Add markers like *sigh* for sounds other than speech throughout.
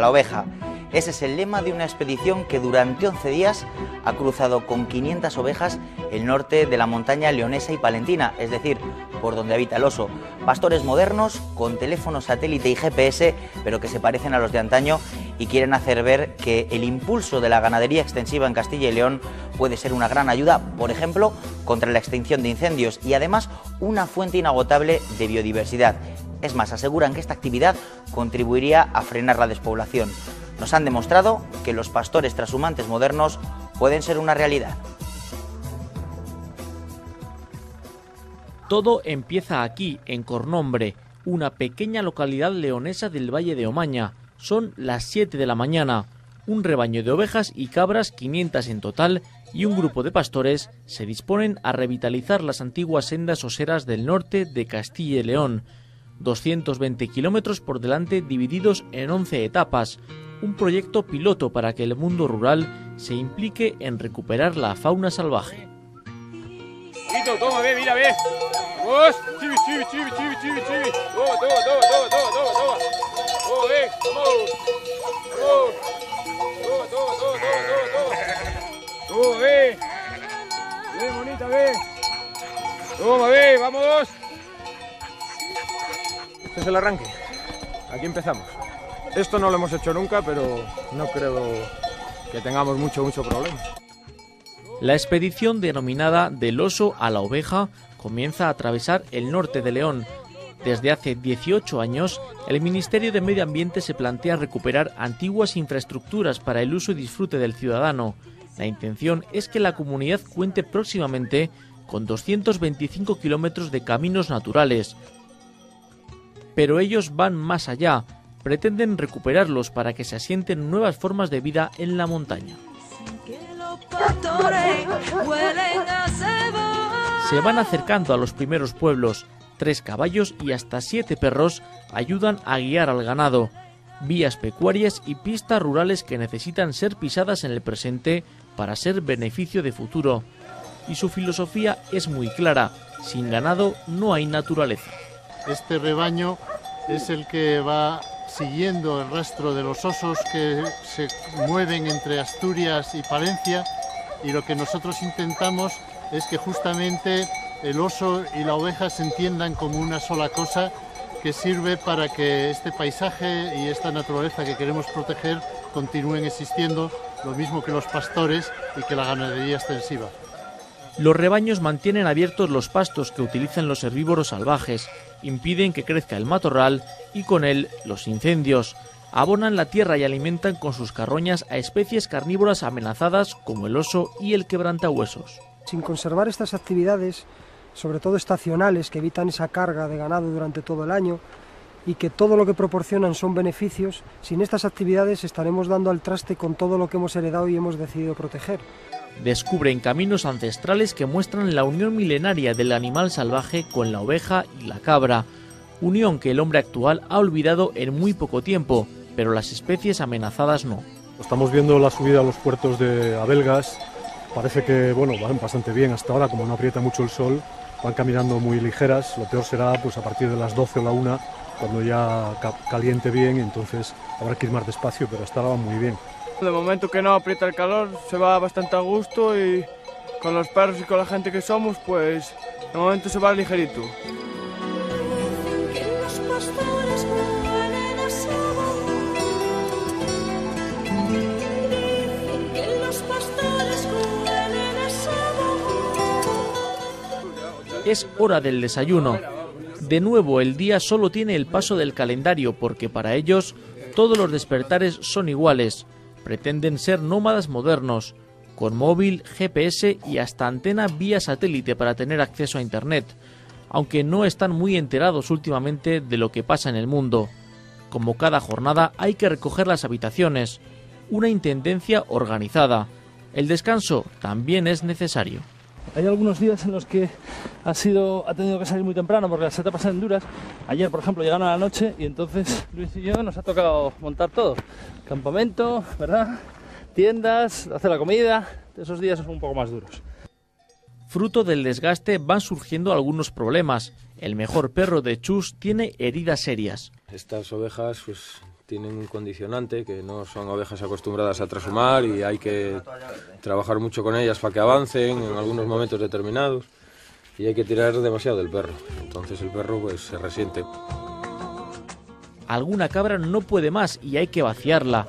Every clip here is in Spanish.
La oveja. Ese es el lema de una expedición que durante 11 días ha cruzado con 500 ovejas el norte de la montaña leonesa y palentina, es decir, por donde habita el oso. Pastores modernos con teléfono satélite y GPS, pero que se parecen a los de antaño y quieren hacer ver que el impulso de la ganadería extensiva en Castilla y León puede ser una gran ayuda, por ejemplo, contra la extinción de incendios y además una fuente inagotable de biodiversidad. Es más, aseguran que esta actividad contribuiría a frenar la despoblación. Nos han demostrado que los pastores trashumantes modernos pueden ser una realidad. Todo empieza aquí, en Cornombre, una pequeña localidad leonesa del Valle de Omaña. Son las 7 de la mañana. Un rebaño de ovejas y cabras, 500 en total, y un grupo de pastores se disponen a revitalizar las antiguas sendas oseras del norte de Castilla y León. 220 kilómetros por delante divididos en 11 etapas, un proyecto piloto para que el mundo rural se implique en recuperar la fauna salvaje. toma, ve. Vamos. Este es el arranque. Aquí empezamos. Esto no lo hemos hecho nunca, pero no creo que tengamos mucho, mucho problema. La expedición denominada Del oso a la oveja comienza a atravesar el norte de León. Desde hace 18 años, el Ministerio de Medio Ambiente se plantea recuperar antiguas infraestructuras para el uso y disfrute del ciudadano. La intención es que la comunidad cuente próximamente con 225 kilómetros de caminos naturales. Pero ellos van más allá, pretenden recuperarlos para que se asienten nuevas formas de vida en la montaña. Se van acercando a los primeros pueblos. Tres caballos y hasta siete perros ayudan a guiar al ganado. Vías pecuarias y pistas rurales que necesitan ser pisadas en el presente para ser beneficio de futuro. Y su filosofía es muy clara. Sin ganado no hay naturaleza. Este rebaño es el que va siguiendo el rastro de los osos que se mueven entre Asturias y Palencia y lo que nosotros intentamos es que justamente el oso y la oveja se entiendan como una sola cosa que sirve para que este paisaje y esta naturaleza que queremos proteger continúen existiendo, lo mismo que los pastores y que la ganadería extensiva. Los rebaños mantienen abiertos los pastos que utilizan los herbívoros salvajes, impiden que crezca el matorral y con él los incendios. Abonan la tierra y alimentan con sus carroñas a especies carnívoras amenazadas como el oso y el quebrantahuesos. Sin conservar estas actividades, sobre todo estacionales, que evitan esa carga de ganado durante todo el año y que todo lo que proporcionan son beneficios, sin estas actividades estaremos dando al traste con todo lo que hemos heredado y hemos decidido proteger. Descubren caminos ancestrales que muestran la unión milenaria del animal salvaje con la oveja y la cabra, unión que el hombre actual ha olvidado en muy poco tiempo, pero las especies amenazadas no. Estamos viendo la subida a los puertos de Abelgas, parece que bueno, van bastante bien hasta ahora, como no aprieta mucho el sol, van caminando muy ligeras, lo peor será pues a partir de las 12 o la 1, cuando ya caliente bien, entonces habrá que ir más despacio, pero hasta ahora muy bien. De momento que no aprieta el calor, se va bastante a gusto y con los perros y con la gente que somos, pues de momento se va ligerito. Es hora del desayuno. De nuevo, el día solo tiene el paso del calendario porque para ellos todos los despertares son iguales. Pretenden ser nómadas modernos, con móvil, GPS y hasta antena vía satélite para tener acceso a Internet, aunque no están muy enterados últimamente de lo que pasa en el mundo. Como cada jornada hay que recoger las habitaciones, una intendencia organizada. El descanso también es necesario. Hay algunos días en los que ha sido ha tenido que salir muy temprano porque las etapas eran duras. Ayer, por ejemplo, llegaron a la noche y entonces Luis y yo nos ha tocado montar todo. Campamento, ¿verdad? Tiendas, hacer la comida. Esos días son un poco más duros. Fruto del desgaste van surgiendo algunos problemas. El mejor perro de Chus tiene heridas serias. Estas ovejas pues tienen un condicionante que no son ovejas acostumbradas a trashumar y hay que trabajar mucho con ellas para que avancen en algunos momentos determinados y hay que tirar demasiado del perro. Entonces el perro pues se resiente. Alguna cabra no puede más y hay que vaciarla.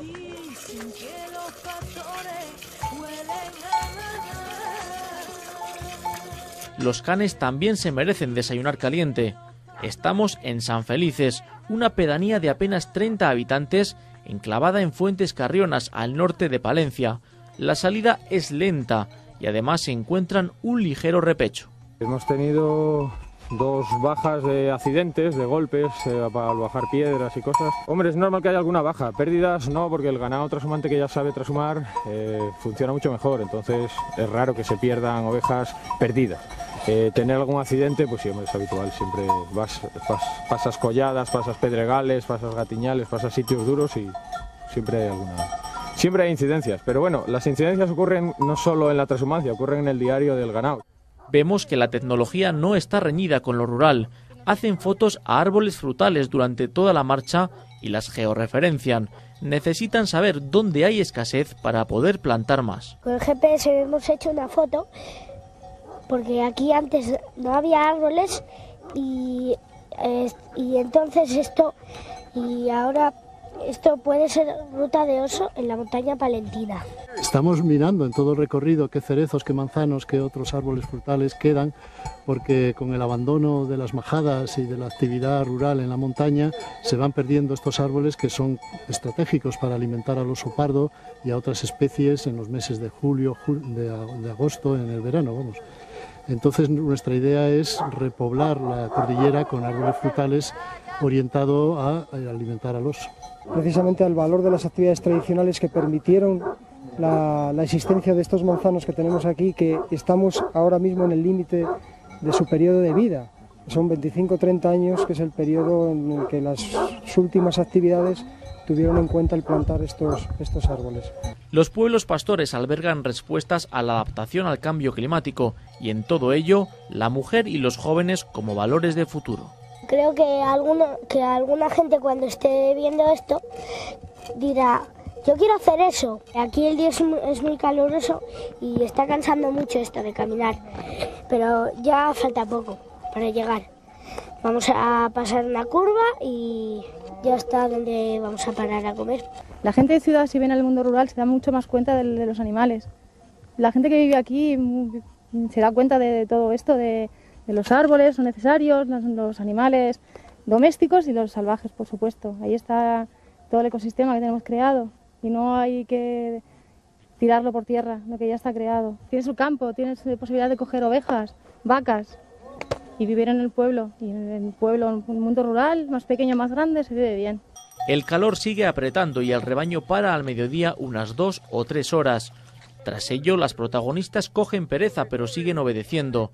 Los canes también se merecen desayunar caliente. Estamos en San Felices, una pedanía de apenas 30 habitantes enclavada en Fuentes Carrionas al norte de Palencia. La salida es lenta y además se encuentran un ligero repecho. Hemos tenido dos bajas de accidentes, de golpes, eh, para bajar piedras y cosas. Hombre, es normal que haya alguna baja. Pérdidas no, porque el ganado trashumante que ya sabe trashumar eh, funciona mucho mejor. Entonces es raro que se pierdan ovejas perdidas. Eh, tener algún accidente, pues sí, es habitual. Siempre vas, pasas colladas, pasas pedregales, pasas gatiñales, pasas sitios duros y siempre hay alguna. Siempre hay incidencias, pero bueno, las incidencias ocurren no solo en la transhumancia, ocurren en el diario del ganado. Vemos que la tecnología no está reñida con lo rural. Hacen fotos a árboles frutales durante toda la marcha y las georreferencian. Necesitan saber dónde hay escasez para poder plantar más. Con el GPS hemos hecho una foto porque aquí antes no había árboles y, y entonces esto y ahora esto puede ser ruta de oso en la montaña palentina. Estamos mirando en todo recorrido qué cerezos, qué manzanos, qué otros árboles frutales quedan, porque con el abandono de las majadas y de la actividad rural en la montaña se van perdiendo estos árboles que son estratégicos para alimentar al oso pardo y a otras especies en los meses de julio, de agosto, en el verano, vamos. Entonces nuestra idea es repoblar la cordillera con árboles frutales orientado a alimentar al oso. Precisamente al valor de las actividades tradicionales que permitieron la, existencia de estos manzanos que tenemos aquí, que estamos ahora mismo en el límite de su periodo de vida. Son 25-30 años, que es el periodo en el que las últimas actividades tuvieron en cuenta el plantar estos, estos árboles. Los pueblos pastores albergan respuestas a la adaptación al cambio climático y en todo ello la mujer y los jóvenes como valores de futuro. Creo que alguna, que alguna gente cuando esté viendo esto dirá, yo quiero hacer eso. Aquí el día es muy caluroso y está cansando mucho esto de caminar, pero ya falta poco para llegar. Vamos a pasar una curva y ya está donde vamos a parar a comer. La gente de ciudad, si viene al mundo rural, se da mucho más cuenta de, los animales. La gente que vive aquí mm, se da cuenta de, todo esto, de, los árboles son necesarios, los, animales domésticos y los salvajes, por supuesto. Ahí está todo el ecosistema que tenemos creado y no hay que tirarlo por tierra, lo que ya está creado. Tienes su campo, tienes posibilidad de coger ovejas, vacas, y vivir en el pueblo. Y en el pueblo, en un mundo rural, más pequeño, más grande, se vive bien. El calor sigue apretando y el rebaño para al mediodía unas dos o tres horas. Tras ello, las protagonistas cogen pereza pero siguen obedeciendo.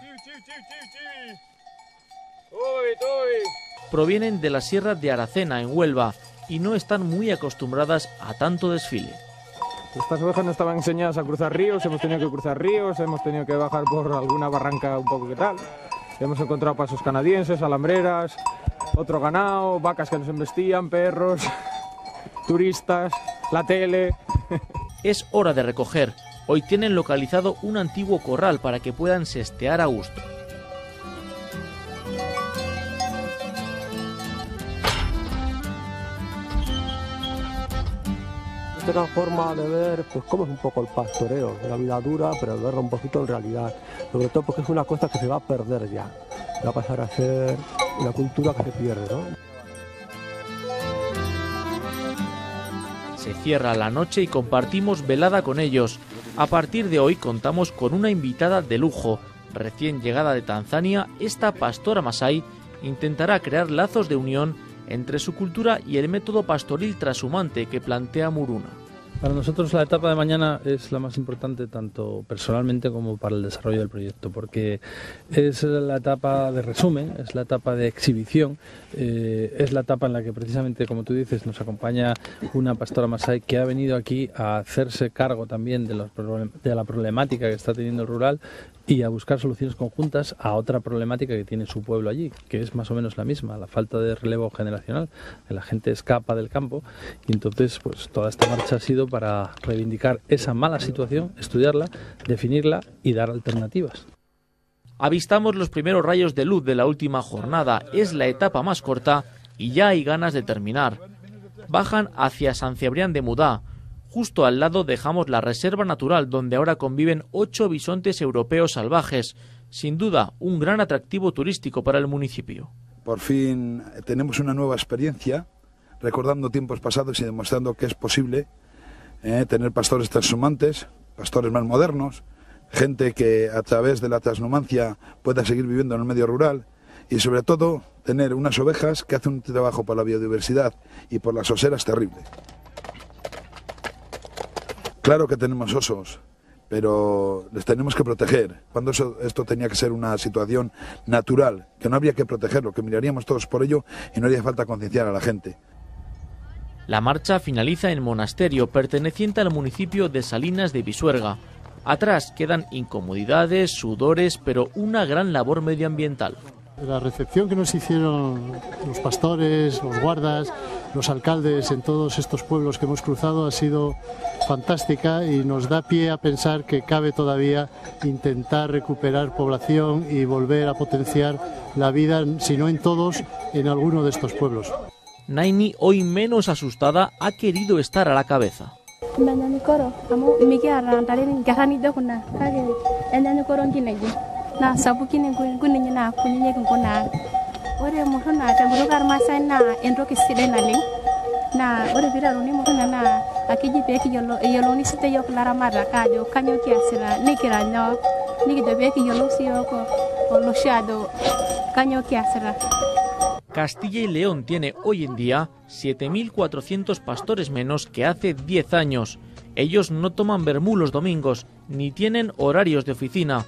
Provienen de la sierra de Aracena, en Huelva, y no están muy acostumbradas a tanto desfile. Estas ovejas no estaban enseñadas a cruzar ríos, hemos tenido que cruzar ríos, hemos tenido que bajar por alguna barranca un poco que tal. Hemos encontrado pasos canadienses, alambreras, otro ganado, vacas que nos embestían, perros, *laughs* turistas, la tele. *laughs* Es hora de recoger. Hoy tienen localizado un antiguo corral para que puedan sestear a gusto. Es una forma de ver pues cómo es un poco el pastoreo, la vida dura, pero verlo un poquito en realidad, sobre todo porque es una cosa que se va a perder ya, va a pasar a ser una cultura que se pierde, ¿no? Se cierra la noche y compartimos velada con ellos. A partir de hoy contamos con una invitada de lujo. Recién llegada de Tanzania, esta pastora masai intentará crear lazos de unión entre su cultura y el método pastoril trashumante que plantea Muruna. Para nosotros la etapa de mañana es la más importante tanto personalmente como para el desarrollo del proyecto, porque es la etapa de resumen, es la etapa de exhibición, eh, es la etapa en la que precisamente, como tú dices, nos acompaña una pastora Masai que ha venido aquí a hacerse cargo también de, los de la problemática que está teniendo el rural y a buscar soluciones conjuntas a otra problemática que tiene su pueblo allí, que es más o menos la misma, la falta de relevo generacional, que la gente escapa del campo y entonces pues toda esta marcha ha sido para reivindicar esa mala situación, estudiarla, definirla y dar alternativas. Avistamos los primeros rayos de luz de la última jornada, es la etapa más corta y ya hay ganas de terminar. Bajan hacia San Cebrián de Mudá, Justo al lado dejamos la reserva natural donde ahora conviven ocho bisontes europeos salvajes, sin duda un gran atractivo turístico para el municipio. Por fin tenemos una nueva experiencia, recordando tiempos pasados y demostrando que es posible eh, tener pastores transhumantes, pastores más modernos, gente que a través de la transhumancia pueda seguir viviendo en el medio rural y sobre todo tener unas ovejas que hacen un trabajo por la biodiversidad y por las oseras terrible. Claro que tenemos osos, pero les tenemos que proteger. Cuando esto tenía que ser una situación natural, que no habría que protegerlo, que miraríamos todos por ello y no haría falta concienciar a la gente. La marcha finaliza en Monasterio, perteneciente al municipio de Salinas de Pisuerga. Atrás quedan incomodidades, sudores, pero una gran labor medioambiental. La recepción que nos hicieron los pastores, los guardas, los alcaldes en todos estos pueblos que hemos cruzado ha sido fantástica y nos da pie a pensar que cabe todavía intentar recuperar población y volver a potenciar la vida, si no en todos, en alguno de estos pueblos. Naini, hoy menos asustada, ha querido estar a la cabeza. Castilla y León tiene hoy en día 7.400 pastores menos que hace 10 años. Ellos no toman vermú los domingos, ni tienen horarios de oficina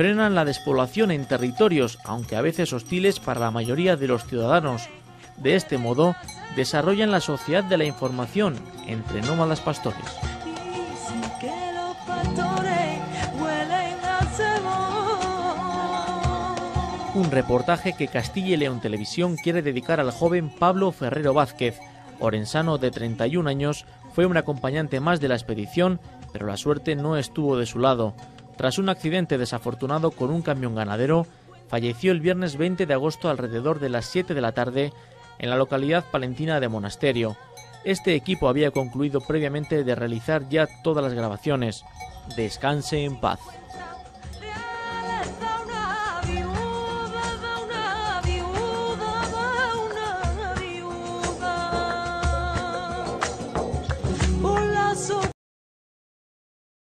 frenan la despoblación en territorios, aunque a veces hostiles para la mayoría de los ciudadanos. De este modo, desarrollan la sociedad de la información entre nómadas pastores. Un reportaje que Castilla y León Televisión quiere dedicar al joven Pablo Ferrero Vázquez, orensano de 31 años, fue un acompañante más de la expedición, pero la suerte no estuvo de su lado. Tras un accidente desafortunado con un camión ganadero, falleció el viernes 20 de agosto alrededor de las 7 de la tarde en la localidad palentina de Monasterio. Este equipo había concluido previamente de realizar ya todas las grabaciones. Descanse en paz.